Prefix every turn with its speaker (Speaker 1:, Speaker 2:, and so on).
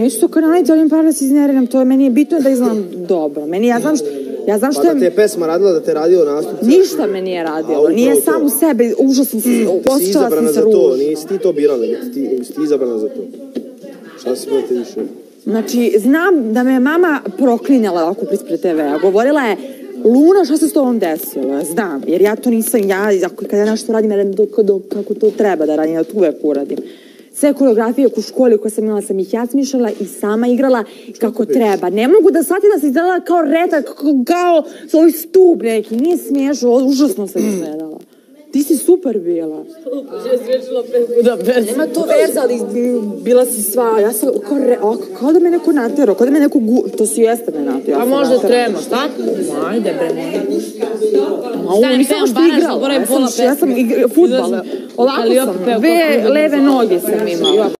Speaker 1: Neću to kanaliti, ovim par da se izneriram, to je meni je bitno da izgledam dobro. Meni, ja znam što, ja znam
Speaker 2: Pa
Speaker 1: što
Speaker 2: da te
Speaker 1: je...
Speaker 2: je pesma radila, da te radio nastup.
Speaker 1: Ništa me nije radilo, nije sam u sebe, užasno sam,
Speaker 2: Ti si
Speaker 1: osjećala sam
Speaker 2: izabrana
Speaker 1: se
Speaker 2: za to,
Speaker 1: ružno.
Speaker 2: nisi ti to birala, ti, si ti izabrana za to. Šta si brate više?
Speaker 1: Znači, znam da me mama proklinjala ovako ispred TV-a. Govorila je, Luna, šta se s tobom desilo? Znam, jer ja to nisam, ja, ako kada ja nešto radim, ja dok, kako to treba da radim, ja to uvek uradim. Sve koreografije u školi koje sam imala sam ih ja smišljala i sama igrala kako treba. Ne mogu da shvatim da se izgledala kao retak, kao, svoj stup neki. Nije smiješno, užasno sam izgledala. Ti si super bila. Nema to veze, ali bila si sva, ja sam kao, re, kao da me neko natjerao, kao da me neko gu... To si jeste me natjerao.
Speaker 3: A možda trema, šta? Ajde bre.
Speaker 1: A ovo nisam
Speaker 3: pevam
Speaker 1: što igrala.
Speaker 3: zaboravim
Speaker 1: Ja sam, ja igra, futbal.
Speaker 3: Izlazim.
Speaker 1: Ovako sam, dve leve noge sam imala.